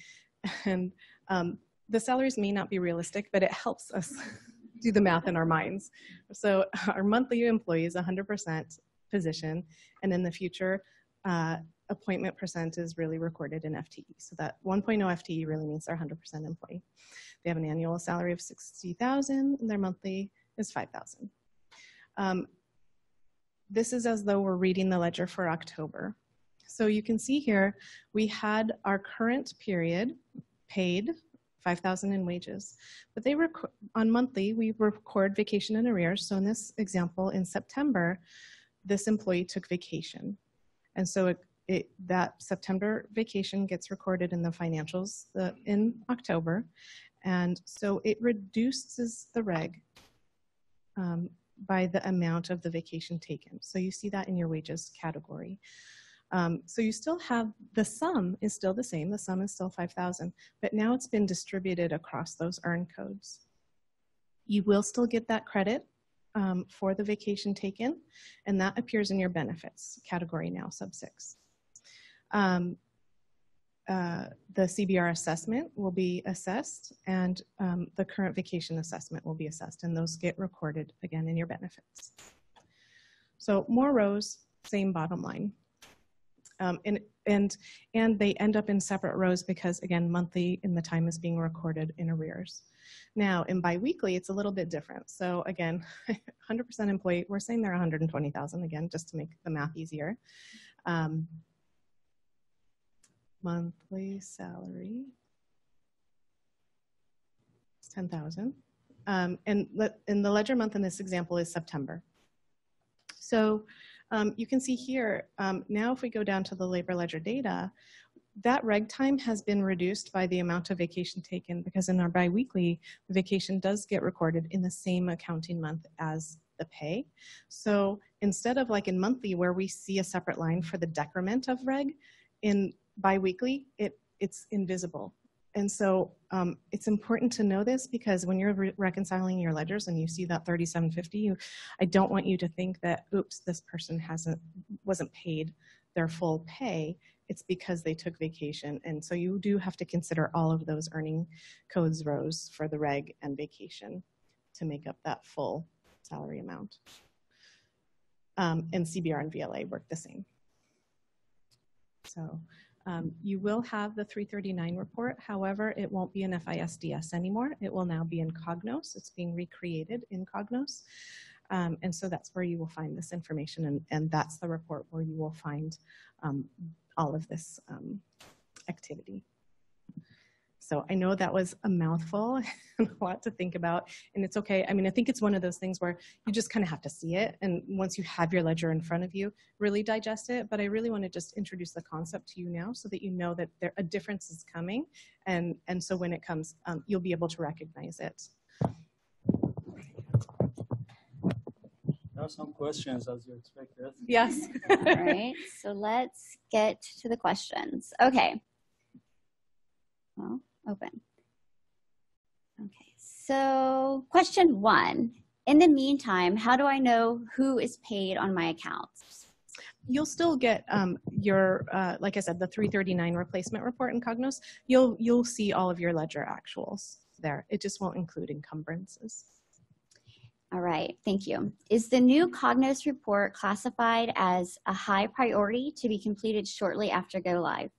And um, the salaries may not be realistic, but it helps us do the math in our minds. So our monthly employee is 100% position, and in the future, uh, appointment percent is really recorded in FTE. So that 1.0 FTE really means they're 100% employee. They have an annual salary of 60,000 and their monthly is 5,000. Um, this is as though we're reading the ledger for October. So you can see here, we had our current period paid 5,000 in wages, but they record on monthly, we record vacation and arrears. So in this example, in September, this employee took vacation. And so it, it, that September vacation gets recorded in the financials uh, in October. And so it reduces the reg um, by the amount of the vacation taken. So you see that in your wages category. Um, so you still have, the sum is still the same, the sum is still 5,000, but now it's been distributed across those earn codes. You will still get that credit um, for the vacation taken, and that appears in your benefits category now, sub six. Um, uh, the CBR assessment will be assessed and um, the current vacation assessment will be assessed and those get recorded again in your benefits. So more rows, same bottom line. Um, and, and, and they end up in separate rows because again, monthly in the time is being recorded in arrears. Now in biweekly, it's a little bit different. So again, 100% employee, we're saying they're 120,000 again, just to make the math easier. Um, monthly salary is 10,000. Um, and, the ledger month in this example is September. So um, you can see here, um, now if we go down to the labor ledger data, that reg time has been reduced by the amount of vacation taken because in our biweekly, vacation does get recorded in the same accounting month as the pay. So instead of like in monthly where we see a separate line for the decrement of reg, in biweekly, it, it's invisible. And so um, it's important to know this because when you're re reconciling your ledgers and you see that 3750, you, I don't want you to think that, oops, this person hasn't, wasn't paid their full pay. It's because they took vacation. And so you do have to consider all of those earning codes rows for the reg and vacation to make up that full salary amount. Um, and CBR and VLA work the same. So um, you will have the 339 report. However, it won't be in FISDS anymore. It will now be in Cognos. It's being recreated in Cognos. Um, and so that's where you will find this information. And, and that's the report where you will find um, all of this um, activity. So I know that was a mouthful and a lot to think about, and it's okay. I mean, I think it's one of those things where you just kind of have to see it, and once you have your ledger in front of you, really digest it. But I really want to just introduce the concept to you now, so that you know that there a difference is coming, and and so when it comes, um, you'll be able to recognize it.
There are some questions as you expected.
Yes.
All right, so let's get to the questions. Okay. Well, open. Okay, so question one. In the meantime, how do I know who is paid on my accounts?
You'll still get um, your, uh, like I said, the 339 replacement report in Cognos. You'll you'll see all of your ledger actuals there. It just won't include encumbrances.
All right, thank you. Is the new Cognos report classified as a high priority to be completed shortly after go live?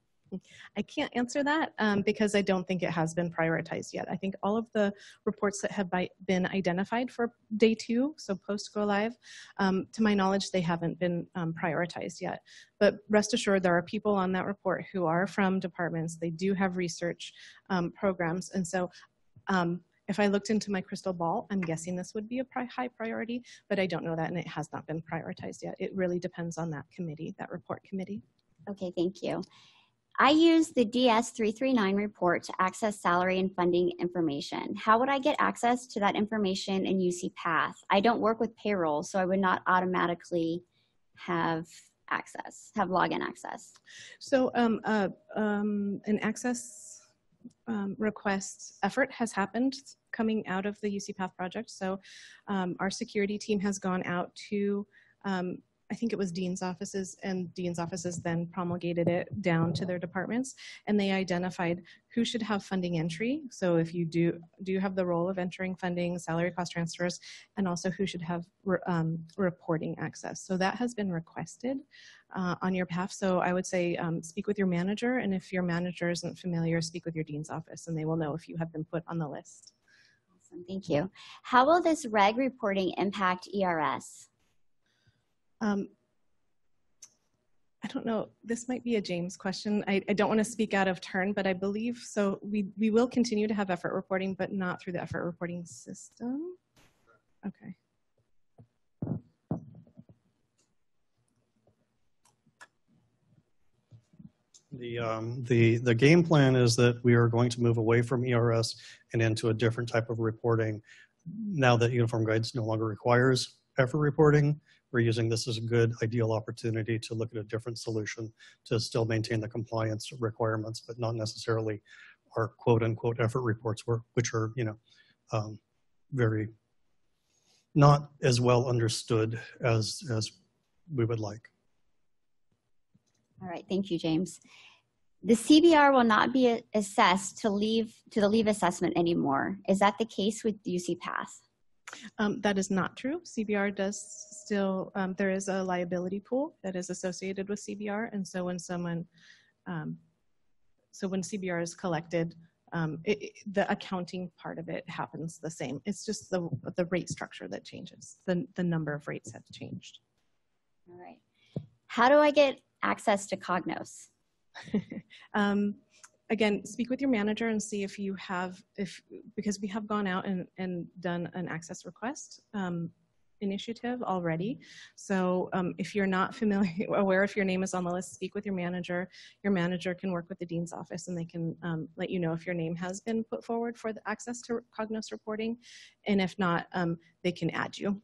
I can't answer that um, because I don't think it has been prioritized yet. I think all of the reports that have by, been identified for day two, so post go live, um, to my knowledge, they haven't been um, prioritized yet. But rest assured, there are people on that report who are from departments. They do have research um, programs. And so um, if I looked into my crystal ball, I'm guessing this would be a pri high priority, but I don't know that and it has not been prioritized yet. It really depends on that committee, that report committee.
Okay, thank you. I use the DS339 report to access salary and funding information. How would I get access to that information in UC Path? I don't work with payroll, so I would not automatically have access, have login access.
So um, uh, um, an access um, request effort has happened coming out of the UC Path project. So um, our security team has gone out to um, I think it was dean's offices, and dean's offices then promulgated it down to their departments, and they identified who should have funding entry. So if you do do have the role of entering funding, salary cost transfers, and also who should have re, um, reporting access. So that has been requested uh, on your behalf. So I would say um, speak with your manager, and if your manager isn't familiar, speak with your dean's office, and they will know if you have been put on the list.
Awesome, thank you. How will this reg reporting impact ERS?
Um, I don't know, this might be a James question. I, I don't want to speak out of turn, but I believe so. We, we will continue to have effort reporting, but not through the effort reporting system. Okay.
The, um, the, the game plan is that we are going to move away from ERS and into a different type of reporting. Now that Uniform Guidance no longer requires effort reporting, we're using this as a good ideal opportunity to look at a different solution to still maintain the compliance requirements, but not necessarily our quote unquote effort reports, which are, you know, um, very not as well understood as, as we would like.
All right, thank you, James. The CBR will not be assessed to leave to the leave assessment anymore. Is that the case with UC Path?
Um, that is not true. CBR does still, um, there is a liability pool that is associated with CBR. And so when someone, um, so when CBR is collected, um, it, it, the accounting part of it happens the same. It's just the, the rate structure that changes. The, the number of rates have changed.
All right. How do I get access to Cognos?
again, speak with your manager and see if you have, if because we have gone out and, and done an access request um, initiative already. So um, if you're not familiar, aware if your name is on the list, speak with your manager. Your manager can work with the dean's office and they can um, let you know if your name has been put forward for the access to Cognos reporting. And if not, um, they can add you.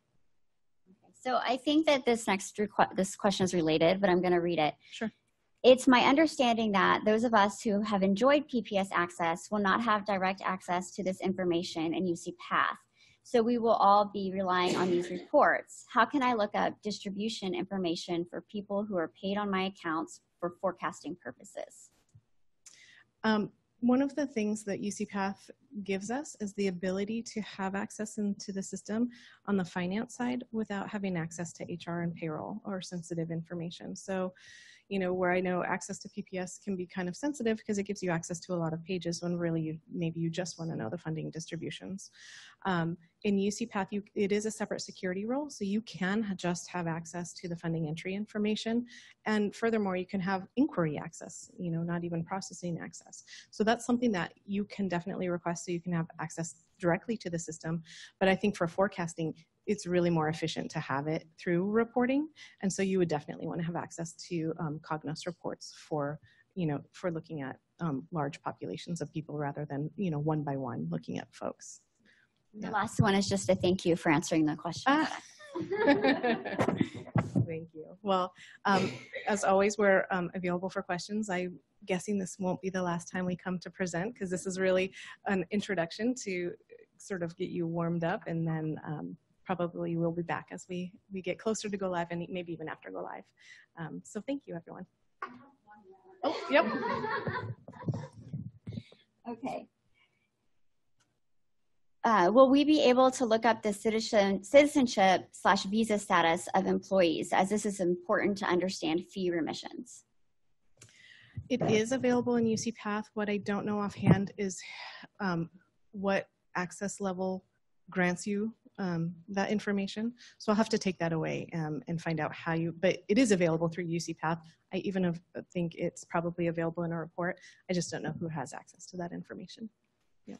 So I think that this next this question is related, but I'm going to read it.
Sure.
It's my understanding that those of us who have enjoyed PPS access will not have direct access to this information in UC Path. So we will all be relying on these reports. How can I look up distribution information for people who are paid on my accounts for forecasting purposes?
Um, one of the things that UC Path gives us is the ability to have access into the system on the finance side without having access to HR and payroll or sensitive information. So you know, where I know access to PPS can be kind of sensitive because it gives you access to a lot of pages when really you, maybe you just want to know the funding distributions. Um, in UC Path, you, it is a separate security role, so you can just have access to the funding entry information. And furthermore, you can have inquiry access, you know, not even processing access. So that's something that you can definitely request so you can have access directly to the system. But I think for forecasting, it's really more efficient to have it through reporting. And so you would definitely want to have access to um, Cognos reports for, you know, for looking at um, large populations of people rather than, you know, one by one looking at folks.
The yeah. last one is just a thank you for answering the question. Ah.
thank you. Well, um, as always, we're um, available for questions. I'm guessing this won't be the last time we come to present because this is really an introduction to sort of get you warmed up and then um, probably we'll be back as we, we get closer to go live and maybe even after go live. Um, so thank you, everyone. Oh, yep.
okay. Uh, will we be able to look up the citizen, citizenship slash visa status of employees as this is important to understand fee remissions?
It is available in UC Path. What I don't know offhand is um, what access level grants you um, that information. So I'll have to take that away um, and find out how you, but it is available through UC Path. I even have, think it's probably available in a report. I just don't know who has access to that information. Yeah.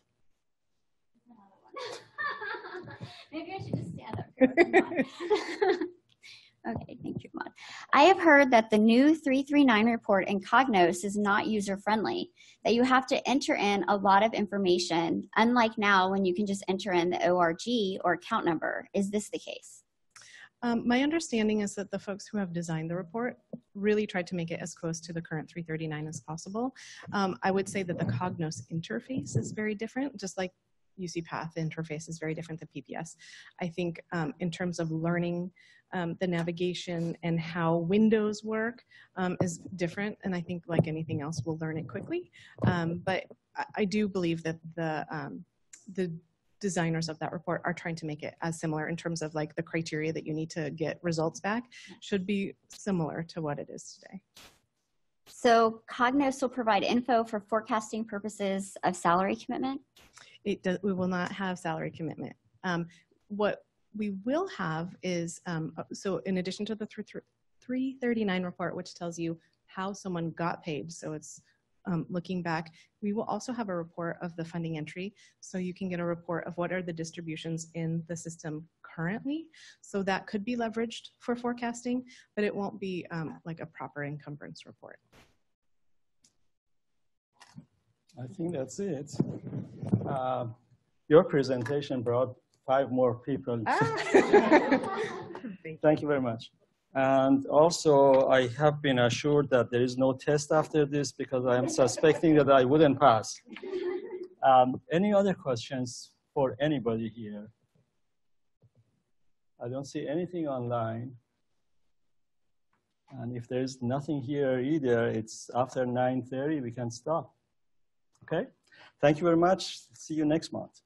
Maybe I should just stand up. Okay, thank you, Ahmad. I have heard that the new 339 report in Cognos is not user-friendly, that you have to enter in a lot of information, unlike now when you can just enter in the ORG or account number. Is this the case?
Um, my understanding is that the folks who have designed the report really tried to make it as close to the current 339 as possible. Um, I would say that the Cognos interface is very different, just like UCPath interface is very different than PPS. I think um, in terms of learning um, the navigation and how windows work um, is different, and I think like anything else, we'll learn it quickly. Um, but I, I do believe that the um, the designers of that report are trying to make it as similar in terms of like the criteria that you need to get results back should be similar to what it is today.
So Cognos will provide info for forecasting purposes of salary commitment?
It does, we will not have salary commitment. Um, what we will have is, um, uh, so in addition to the thr- thr- 339 report, which tells you how someone got paid, so it's um, looking back, we will also have a report of the funding entry. So you can get a report of what are the distributions in the system currently. So that could be leveraged for forecasting, but it won't be um, like a proper encumbrance report.
I think that's it. Uh, Your presentation brought five more people. Thank you very much. And also, I have been assured that there is no test after this because I am suspecting that I wouldn't pass. Um, Any other questions for anybody here? I don't see anything online. And if there's nothing here either, it's after 9:30, we can stop. Okay? Thank you very much. See you next month.